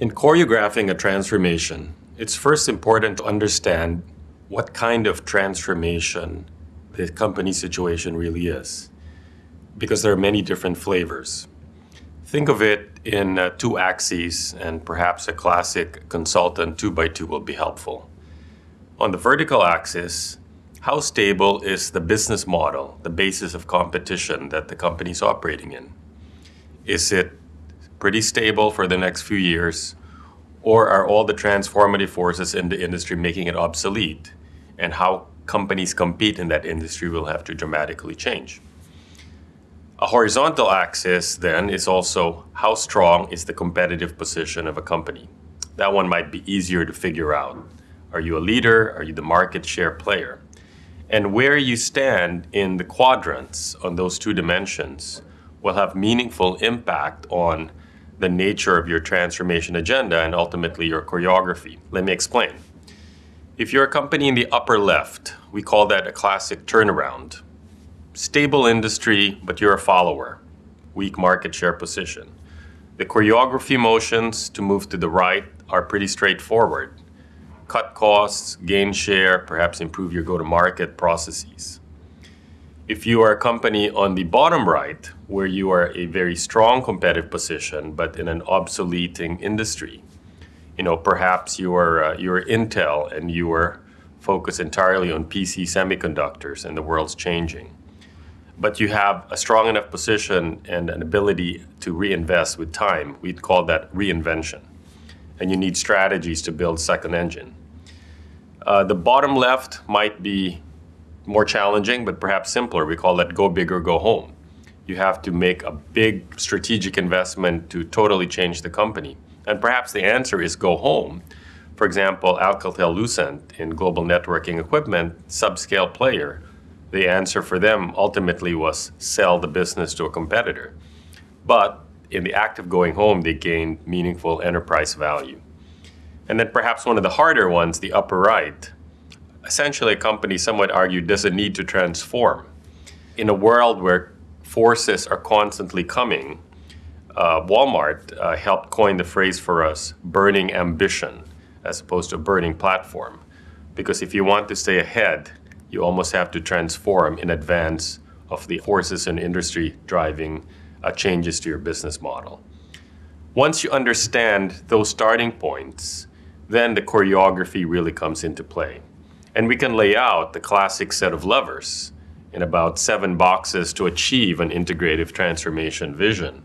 In choreographing a transformation, it's first important to understand what kind of transformation the company situation really is, because there are many different flavors. Think of it in uh, two axes, and perhaps a classic consultant two by two will be helpful. On the vertical axis, how stable is the business model, the basis of competition that the company is operating in? Is it pretty stable for the next few years, or are all the transformative forces in the industry making it obsolete? And how companies compete in that industry will have to dramatically change. A horizontal axis then is also how strong is the competitive position of a company. That one might be easier to figure out. Are you a leader? Are you the market share player? And where you stand in the quadrants on those two dimensions will have meaningful impact on the nature of your transformation agenda and ultimately your choreography. Let me explain. If you're a company in the upper left, we call that a classic turnaround stable industry, but you're a follower, weak market share position. The choreography motions to move to the right are pretty straightforward. Cut costs, gain share, perhaps improve your go to market processes. If you are a company on the bottom right, where you are a very strong competitive position, but in an obsoleting industry, you know, perhaps you are, uh, you are Intel and you are focused entirely on PC semiconductors and the world's changing but you have a strong enough position and an ability to reinvest with time. We'd call that reinvention. And you need strategies to build second engine. Uh, the bottom left might be more challenging, but perhaps simpler. We call that go big or go home. You have to make a big strategic investment to totally change the company. And perhaps the answer is go home. For example, Alcatel Lucent in global networking equipment, subscale player the answer for them ultimately was sell the business to a competitor. But in the act of going home, they gained meaningful enterprise value. And then perhaps one of the harder ones, the upper right, essentially a company, some would argue, doesn't need to transform. In a world where forces are constantly coming, uh, Walmart uh, helped coin the phrase for us burning ambition as opposed to burning platform. Because if you want to stay ahead, you almost have to transform in advance of the forces in industry driving uh, changes to your business model. Once you understand those starting points, then the choreography really comes into play. And we can lay out the classic set of levers in about seven boxes to achieve an integrative transformation vision.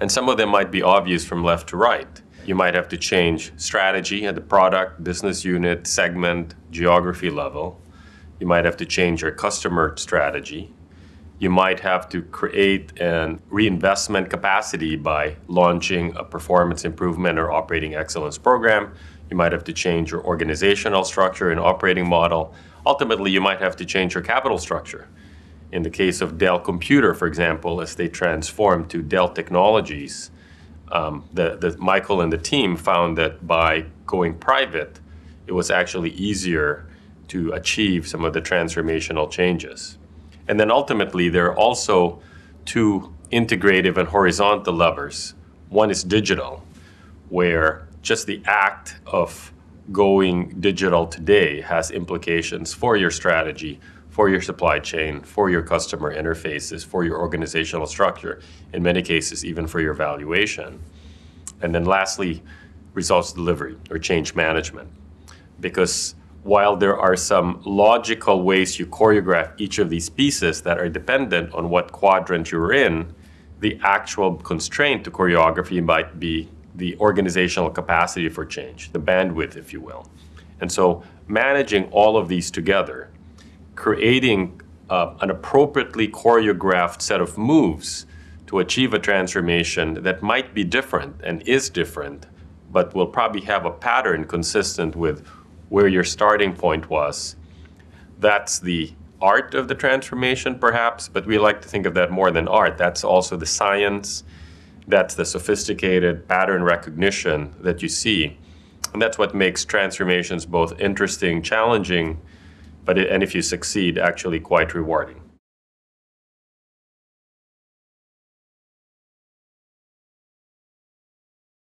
And some of them might be obvious from left to right. You might have to change strategy at the product, business unit, segment, geography level. You might have to change your customer strategy. You might have to create an reinvestment capacity by launching a performance improvement or operating excellence program. You might have to change your organizational structure and operating model. Ultimately, you might have to change your capital structure. In the case of Dell Computer, for example, as they transformed to Dell Technologies, um, the, the, Michael and the team found that by going private, it was actually easier to achieve some of the transformational changes. And then ultimately, there are also two integrative and horizontal levers. One is digital, where just the act of going digital today has implications for your strategy, for your supply chain, for your customer interfaces, for your organizational structure, in many cases, even for your valuation. And then lastly, results delivery or change management. Because while there are some logical ways you choreograph each of these pieces that are dependent on what quadrant you're in, the actual constraint to choreography might be the organizational capacity for change, the bandwidth, if you will. And so, managing all of these together, creating uh, an appropriately choreographed set of moves to achieve a transformation that might be different and is different, but will probably have a pattern consistent with where your starting point was. That's the art of the transformation, perhaps, but we like to think of that more than art. That's also the science, that's the sophisticated pattern recognition that you see. And that's what makes transformations both interesting, challenging, but it, and if you succeed, actually quite rewarding.